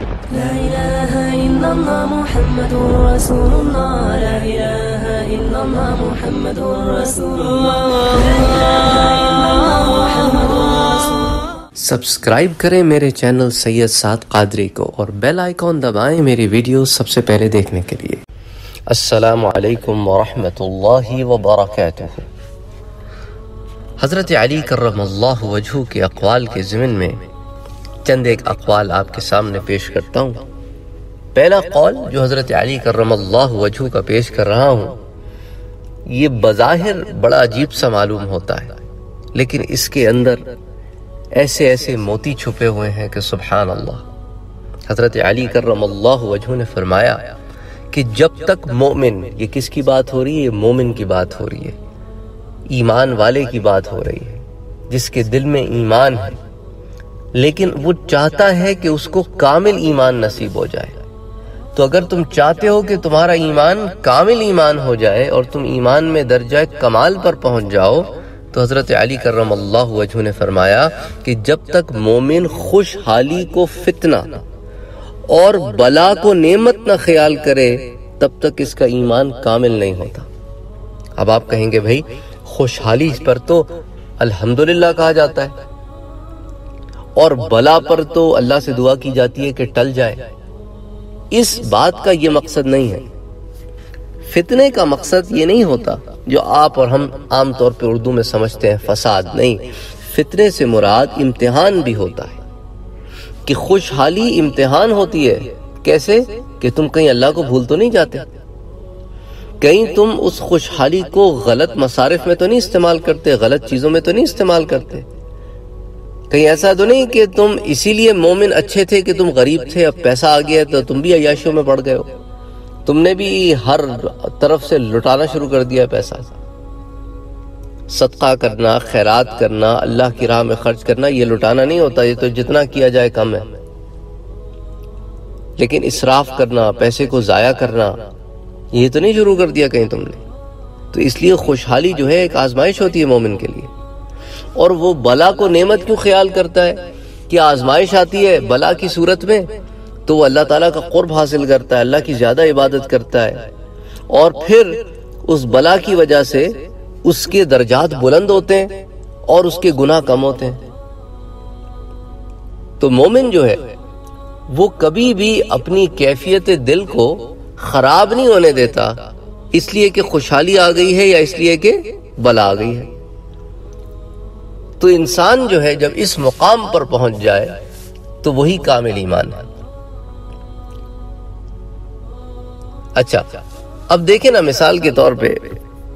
لا إله إلا الله محمد رسول الله. لا إله إلا الله محمد رسول الله. لا إله إلا الله محمد رسول سبسکرائب کریں میرے چینل سید سعد قادری کو اور بیل آئیکن دبائیں میری ویڈیو سب سے پہلے دیکھنے کے لیے. السلام علیکم ورحمۃ اللہ وبرکاتہ. حضرت علی کرم اللہ وجہ کے اقوال کے ضمن میں چند ایک اقوال آپ کے سامنے پیش کرتا ہوں۔ پہلا قول جو حضرت علی کرم اللہ وجہ کا پیش کر رہا ہوں، یہ بظاہر بڑا عجیب سا معلوم ہوتا ہے، لیکن اس کے اندر ایسے ایسے موتی چھپے ہوئے ہیں کہ سبحان اللہ۔ حضرت علی کرم اللہ وجہ نے فرمایا کہ جب تک مومن، یہ کس کی بات ہو رہی ہے؟ یہ مومن کی بات ہو رہی ہے۔ ایمان والے کی بات ہو رہی ہے، جس کے دل میں ایمان ہے۔ لیکن وہ چاہتا ہے کہ اس کو کامل ایمان نصیب ہو جائے۔ تو اگر تم چاہتے ہو کہ تمہارا ایمان کامل ایمان ہو جائے اور تم ایمان میں درجہ کمال پر پہنچ جاؤ، تو حضرت علی کرم اللہ وجہ نے فرمایا کہ جب تک مومن خوشحالی کو فتنہ اور بلا کو نعمت نہ خیال کرے، تب تک اس کا ایمان کامل نہیں ہوتا۔ اب آپ کہیں گے، بھائی، خوشحالی اس پر تو الحمدللہ کہا جاتا ہے۔ اور بلا پر تو اللہ سے دعا کی جاتی ہے کہ ٹل جائے۔ اس بات کا یہ مقصد نہیں ہے۔ فتنے کا مقصد یہ نہیں ہوتا جو آپ اور ہم عام طور پہ اردو میں سمجھتے ہیں، فساد نہیں۔ فتنے سے مراد امتحان بھی ہوتا ہے۔ کہ خوشحالی امتحان ہوتی ہے۔ کیسے؟ کہ تم کہیں اللہ کو بھول تو نہیں جاتے۔ کہیں تم اس خوشحالی کو غلط مصارف میں تو نہیں استعمال کرتے، غلط چیزوں میں تو نہیں استعمال کرتے۔ کہیں ایسا تو نہیں کہ تم اسی لیے مومن اچھے تھے کہ تم غریب تھے، اب پیسہ آ گیا تو تم بھی عیاشیوں میں پڑ گئے ہو۔ تم نے بھی ہر طرف سے لٹانا شروع کر دیا پیسہ۔ صدقہ کرنا، خیرات کرنا، اللہ کی راہ میں خرچ کرنا، یہ لٹانا نہیں ہوتا، یہ تو جتنا کیا جائے کم ہے۔ لیکن اسراف کرنا، پیسے کو ضائع کرنا، یہ تو نہیں شروع کر دیا کہیں تم نے۔ تو اس لیے خوشحالی جو ہے ایک آزمائش ہوتی ہے مومن کے لیے۔ اور وہ بلا کو نعمت کیوں خیال کرتا ہے کہ آزمائش آتی ہے بلا کی صورت میں تو وہ اللہ تعالیٰ کا قرب حاصل کرتا ہے، اللہ کی زیادہ عبادت کرتا ہے۔ اور پھر اس بلا کی وجہ سے اس کے درجات بلند ہوتے ہیں اور اس کے گناہ کم ہوتے ہیں۔ تو مومن جو ہے، وہ کبھی بھی اپنی کیفیت دل کو خراب نہیں ہونے دیتا، اس لیے کہ خوشحالی آ گئی ہے یا اس لیے کہ بلا آ گئی ہے۔ تو انسان جو ہے جب اس مقام پر پہنچ جائے تو وہی کامل ایمان ہے۔ اچھا اب دیکھیں نا مثال کے طور پہ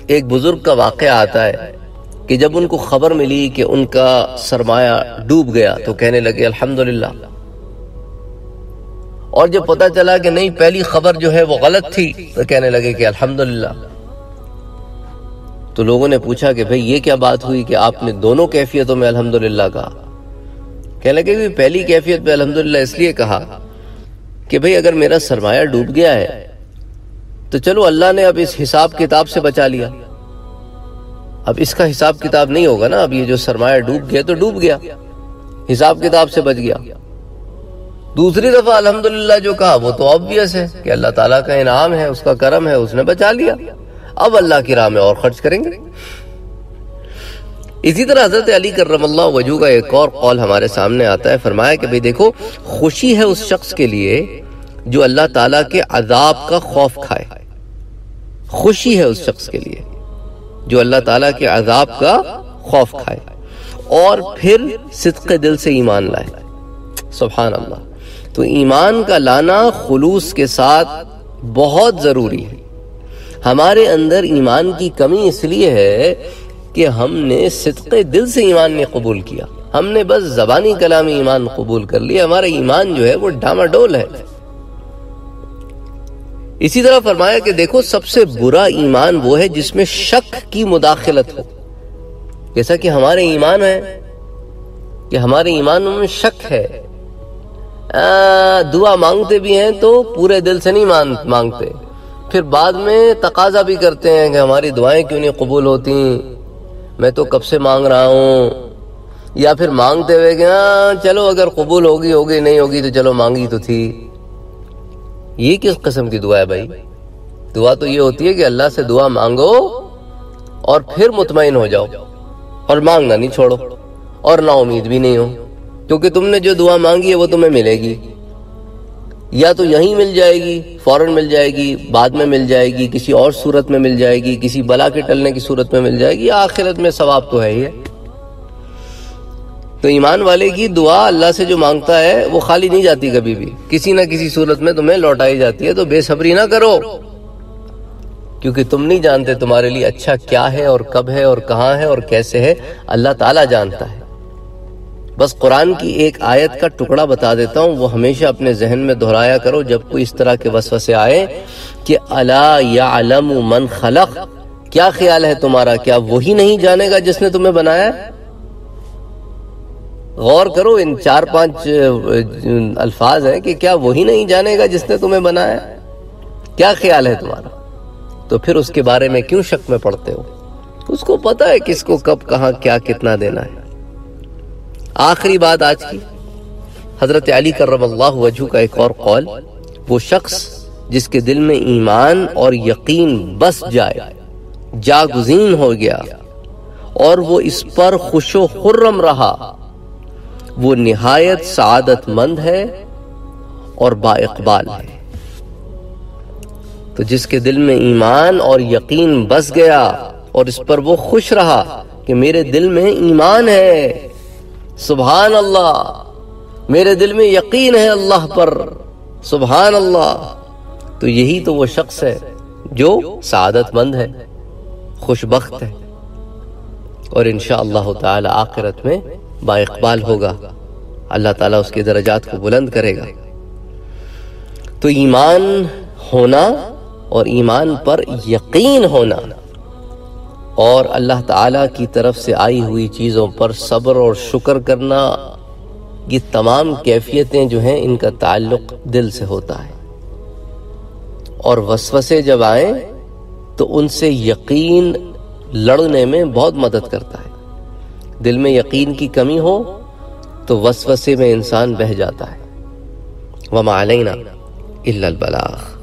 ایک بزرگ کا واقعہ آتا ہے کہ جب ان کو خبر ملی کہ ان کا سرمایہ ڈوب گیا تو کہنے لگے، الحمدللہ. اور جب پتا چلا کہ نہیں، پہلی خبر جو ہے وہ غلط تھی تو کہنے لگے کہ الحمدللہ۔ تو لوگوں نے پوچھا کہ بھئی یہ کیا بات ہوئی کہ آپ نے دونوں کیفیتوں میں الحمدللہ کہا؟ کہنے لگے کہ پہلی کیفیت پہ الحمدللہ اس لیے کہا کہ بھئی اگر میرا سرمایہ ڈوب گیا ہے تو چلو اللہ نے اب اس حساب کتاب سے بچا لیا۔ اب اس کا حساب کتاب نہیں ہوگا نا، اب یہ جو سرمایہ ڈوب گیا تو ڈوب گیا۔ حساب کتاب سے بچ گیا۔ دوسری دفعہ الحمدللہ جو کہا، وہ تو obvious ہے کہ اللہ تعالیٰ کا انعام ہے، اس کا کرم ہے، اس نے بچا لیا۔ اب اللہ کی راہ میں اور خرچ کریں گے۔ اسی طرح حضرت علی کرم اللہ وجہ کا ایک اور قول ہمارے سامنے آتا ہے، فرمایا کہ بھئی دیکھو، خوشی ہے اس شخص کے لیے جو اللہ تعالیٰ کے عذاب کا خوف کھائے۔ خوشی ہے اس شخص کے لیے جو اللہ تعالیٰ کے عذاب کا خوف کھائے۔ اور پھر صدق دل سے ایمان لائے۔ سبحان اللہ۔ تو ایمان کا لانا خلوص کے ساتھ بہت ضروری ہے۔ ہمارے اندر ایمان کی کمی اس لیے ہے کہ ہم نے صدق دل سے ایمان نے قبول کیا۔ ہم نے بس زبانی کلامی ایمان قبول کر لیا۔ ہمارا ایمان جو ہے وہ ڈاما ڈول ہے۔ اسی طرح فرمایا کہ دیکھو، سب سے برا ایمان وہ ہے جس میں شک کی مداخلت ہو۔ جیسا کہ ہمارے ایمان ہے، کہ ہمارے ایمان میں شک ہے۔ دعا مانگتے بھی ہیں تو پورے دل سے نہیں مانگتے۔ پھر بعد میں تقاضا بھی کرتے ہیں کہ ہماری دعائیں کیوں نہیں قبول ہوتی؟ میں تو کب سے مانگ رہا ہوں؟ یا پھر مانگتے ہوئے کہ ہاں چلو اگر قبول ہوگی ہوگی، نہیں ہوگی تو چلو مانگی تو تھی۔ یہ کس قسم کی دعا ہے بھائی؟ دعا تو یہ ہوتی ہے کہ اللہ سے دعا مانگو اور پھر مطمئن ہو جاؤ اور مانگنا نہیں چھوڑو اور نا امید بھی نہیں ہو۔ کیونکہ تم نے جو دعا مانگی ہے وہ تمہیں ملے گی۔ یا تو یہیں مل جائے گی، فوراً مل جائے گی، بعد میں مل جائے گی، کسی اور صورت میں مل جائے گی، کسی بلا کے ٹلنے کی صورت میں مل جائے گی آخرت میں ثواب تو ہے ہی ہے۔ تو ایمان والے کی دعا اللہ سے جو مانگتا ہے، وہ خالی نہیں جاتی کبھی بھی۔ کسی نہ کسی صورت میں تمہیں لوٹائی جاتی ہے، تو بے صبری نہ کرو۔ کیونکہ تم نہیں جانتے تمہارے لیے اچھا کیا ہے اور کب ہے اور کہاں ہے اور کیسے ہے، اللہ تعالیٰ جانتا ہے۔ بس قرآن کی ایک آیت کا ٹکڑا بتا دیتا ہوں، وہ ہمیشہ اپنے ذہن میں دہرایا کرو جب کوئی اس طرح کے وسوسے آئے کہ الا یعلم من خلق۔ کیا خیال ہے تمہارا؟ کیا وہی نہیں جانے گا جس نے تمہیں بنایا؟ ہے غور کرو، ان چار پانچ الفاظ ہیں کہ کیا وہی نہیں جانے گا جس نے تمہیں بنایا؟ ہے کیا خیال ہے تمہارا؟ تو پھر اس کے بارے میں کیوں شک میں پڑتے ہو؟ اس کو پتا ہے کس کو کب، کہاں، کیا، کتنا دینا ہے۔ آخری بات آج کی۔ حضرت علی کرم اللہ وجہ کا ایک اور قول، وہ شخص جس کے دل میں ایمان اور یقین بس جائے، جاگزین ہو گیا، اور وہ اس پر خوش و خرم رہا۔ وہ نہایت سعادت مند ہے اور با اقبال ہے۔ تو جس کے دل میں ایمان اور یقین بس گیا اور اس پر وہ خوش رہا کہ میرے دل میں ایمان ہے سبحان اللہ، میرے دل میں یقین ہے اللہ پر، سبحان اللہ۔ تو یہی تو وہ شخص ہے جو سعادت مند ہے، خوش بخت ہے۔ اور انشاءاللہ تعالی آخرت میں با اقبال ہوگا۔ اللہ تعالیٰ اس کے درجات کو بلند کرے گا۔ تو ایمان ہونا اور ایمان پر یقین ہونا۔ اور اللہ تعالیٰ کی طرف سے آئی ہوئی چیزوں پر صبر اور شکر کرنا، یہ تمام کیفیتیں جو ہیں، ان کا تعلق دل سے ہوتا ہے۔ اور وسوسے جب آئیں، تو ان سے یقین لڑنے میں بہت مدد کرتا ہے۔ دل میں یقین کی کمی ہو، تو وسوسے میں انسان بہ جاتا ہے۔ وَمَا عَلَيْنَا إِلَّا الْبَلَاغ۔